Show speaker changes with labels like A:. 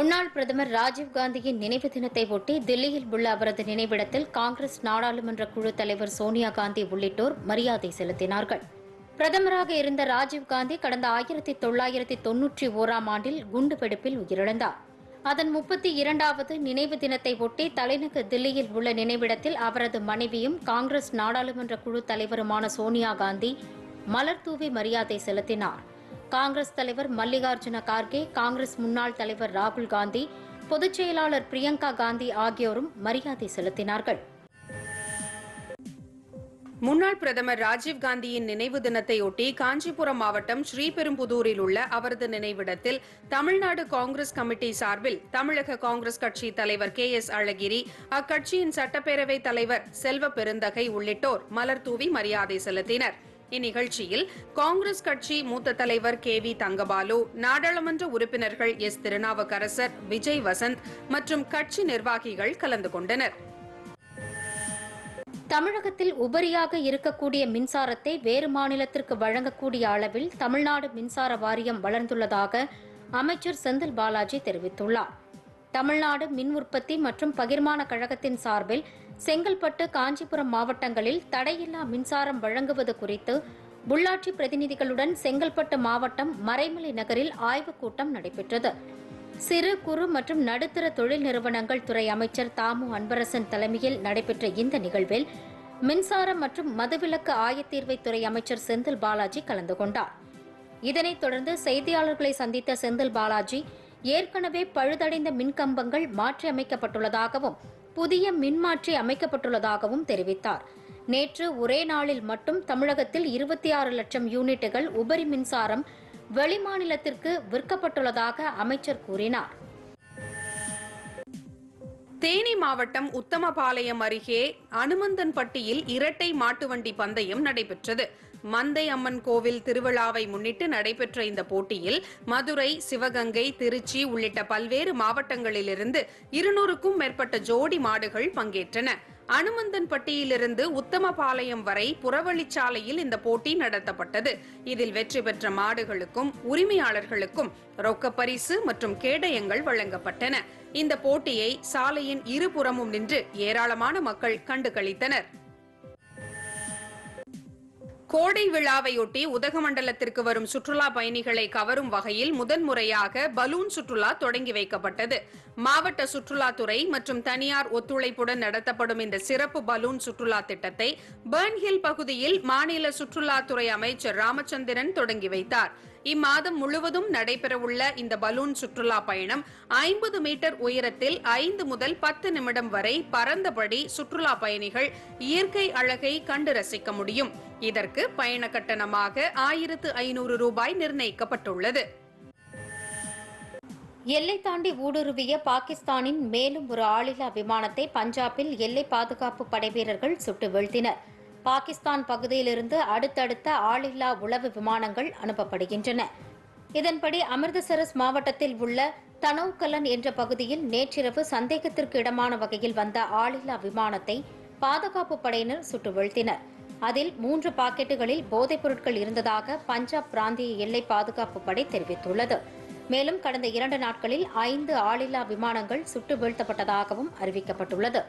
A: முன்னாள் பிரதமர் ராஜீவ்காந்தியின் நினைவு தினத்தை ஒட்டி தில்லியில் உள்ள அவரது நினைவிடத்தில் காங்கிரஸ் நாடாளுமன்ற குழு தலைவர் சோனியா காந்தி உள்ளிட்டோர் மரியாதை செலுத்தினார்கள். பிரதமராக இருந்த ராஜீவ்காந்தி கடந்த ஆயிரத்தி தொள்ளாயிரத்தி தொன்னூற்றி ஓராம் ஆண்டில் குண்டுவெடிப்பில் உயிரிழந்தார். அதன் முப்பத்தி இரண்டாவது நினைவு தினத்தை ஒட்டி தலைநகர் தில்லியில் உள்ள நினைவிடத்தில் அவரது மனைவியும் காங்கிரஸ் நாடாளுமன்ற குழு தலைவருமான சோனியா காந்தி மலர் தூவி மரியாதை செலுத்தினார். காங்கிரஸ் தலைவர் மல்லிகார்ஜுன கார்கே காங்கிரஸ் முன்னாள் தலைவர் ராகுல் காந்தி பொதுச் செயலாளர் பிரியங்கா காந்தி ஆகியோரும் மரியாதை செலுத்தினார்கள்.
B: முன்னாள் பிரதமர் ராஜீவ்காந்தியின் நினைவு தினத்தையொட்டி காஞ்சிபுரம் மாவட்டம் ஸ்ரீபெரும்புதூரில் உள்ள அவரது நினைவிடத்தில் தமிழ்நாடு காங்கிரஸ் கமிட்டி சார்பில் தமிழக காங்கிரஸ் கட்சி தலைவர் கே எஸ் அழகிரி அக்கட்சியின் சட்டப்பேரவை தலைவர் செல்வ பெருந்தகை உள்ளிட்டோர் மலர் தூவி மரியாதை செலுத்தினர். இந்நிகழ்ச்சியில் காங்கிரஸ் கட்சி மூத்த தலைவர் கே வி தங்கபாலு நாடாளுமன்ற உறுப்பினர்கள் எஸ். திருநாவுக்கரசர் விஜய் வசந்த் மற்றும் கட்சி நிர்வாகிகள் கலந்து கொண்டனர்.
A: தமிழகத்தில் உபரியாக இருக்கக்கூடிய மின்சாரத்தை வேறு மாநிலத்திற்கு வழங்கக்கூடிய அளவில் தமிழ்நாடு மின்சார வாரியம் வளர்ந்துள்ளதாக அமைச்சர் செந்தில் பாலாஜி தெரிவித்துள்ளார். தமிழ்நாடு மின் உற்பத்தி மற்றும் பகிர்மான கழகத்தின் சார்பில் செங்கல்பட்டு காஞ்சிபுரம் மாவட்டங்களில் தடையில்லா மின்சாரம் வழங்குவது குறித்து உள்ளாட்சி பிரதிநிதிகளுடன் செங்கல்பட்டு மாவட்டம் மறைமலை நகரில் ஆய்வுக் கூட்டம் நடைபெற்றது. சிறு குறு மற்றும் நடுத்தர தொழில் நிறுவனங்கள் துறை அமைச்சர் தாமு அன்பரசன் தலைமையில் நடைபெற்ற இந்த நிகழ்வில் மின்சாரம் மற்றும் மதுவிலக்கு ஆயத்தீர்வைத்துறை அமைச்சர் செந்தில் பாலாஜி கலந்து கொண்டார். இதனைத் தொடர்ந்து செய்தியாளர்களை சந்தித்த செந்தில் பாலாஜி ஏற்கனவே பழுதடைந்த மின்கம்பங்கள் மாற்றி அமைக்கப்பட்டுள்ளதாகவும் புதிய மின்மாற்றி அமைக்கப்பட்டுள்ளதாகவும் தெரிவித்தார். நேற்று ஒரே நாளில் மட்டும் தமிழகத்தில் இருபத்தி ஆறு லட்சம் யூனிட்டுகள் உபரி மின்சாரம் வெளிமாநிலத்திற்கு விற்கப்பட்டுள்ளதாக அமைச்சர் கூறினார்.
B: தேனி மாவட்டம் உத்தமபாளையம் அருகே அனுமந்தன்பட்டியில் இரட்டை மாட்டுவண்டி பந்தயம் நடைபெற்றது. மந்தை அம்மன் கோவில் திருவிழாவை முன்னிட்டு நடைபெற்ற இந்த போட்டியில் மதுரை சிவகங்கை திருச்சி உள்ளிட்ட பல்வேறு மாவட்டங்களிலிருந்து இருநூறுக்கும் மேற்பட்ட ஜோடி மாடுகள் பங்கேற்றன. அனுமந்தன்பட்டியிலிருந்து உத்தமபாளையம் வரை புறவழிச்சாலையில் இந்த போட்டி நடத்தப்பட்டது. இதில் வெற்றி பெற்ற மாடுகளுக்கும் உரிமையாளர்களுக்கும் ரொக்க பரிசு மற்றும் கேடயங்கள் வழங்கப்பட்டன. இந்த போட்டியை சாலையின் இருபுறமும் நின்று ஏராளமான மக்கள் கண்டு களித்தனர் கோடை விழாவையொட்டி உதகமண்டலத்திற்கு வரும் சுற்றுலா பயணிகளை கவரும் வகையில் முதன்முறையாக பலூன் சுற்றுலா தொடங்கி வைக்கப்பட்டது. மாவட்ட சுற்றுலாத்துறை மற்றும் தனியார் ஒத்துழைப்புடன் நடத்தப்படும் இந்த சிறப்பு பலூன் சுற்றுலா திட்டத்தை பர்ன்ஹில் பகுதியில் மாநில சுற்றுலாத்துறை அமைச்சர் ராமச்சந்திரன் தொடங்கி வைத்தார். இம்மாதம் முழுவதும் நடைபெறவுள்ள இந்த பலூன் சுற்றுலா பயணம் ஐம்பது மீட்டர் உயரத்தில் ஐந்து முதல் பத்து நிமிடம் வரை பறந்தபடி சுற்றுலா பயணிகள் இயற்கை அழகை கண்டு ரசிக்க முடியும். இதற்கு பயண கட்டணமாக ஆயிரத்து ஐநூறு ரூபாய் நிர்ணயிக்கப்பட்டுள்ளது.
A: எல்லை தாண்டி ஊடுருவிய பாகிஸ்தானின் மேலும் ஒரு ஆளில்லா விமானத்தை பஞ்சாபில் எல்லை பாதுகாப்பு படை வீரர்கள் சுட்டு வீழ்த்தினர். பாகிஸ்தான் பகுதியிலிருந்து அடுத்தடுத்த ஆளில்லா உளவு விமானங்கள் அனுப்பப்படுகின்றன. இதன்படி அமிர்தசரஸ் மாவட்டத்தில் உள்ள தனவுக்கலன் என்ற பகுதியில் நேற்றிரவு சந்தேகத்திற்கு இடமான வகையில் வந்த ஆளில்லா விமானத்தை பாதுகாப்பு படையினர் சுட்டு வீழ்த்தினர் அதில் மூன்று பாக்கெட்டுகளில் போதைப் பொருட்கள் இருந்ததாக பஞ்சாப் பிராந்திய எல்லை பாதுகாப்பு படை தெரிவித்துள்ளது. மேலும் கடந்த இரண்டு நாட்களில் ஐந்து ஆளில்லா விமானங்கள் சுட்டு வீழ்த்தப்பட்டதாகவும் அறிவிக்கப்பட்டுள்ளது.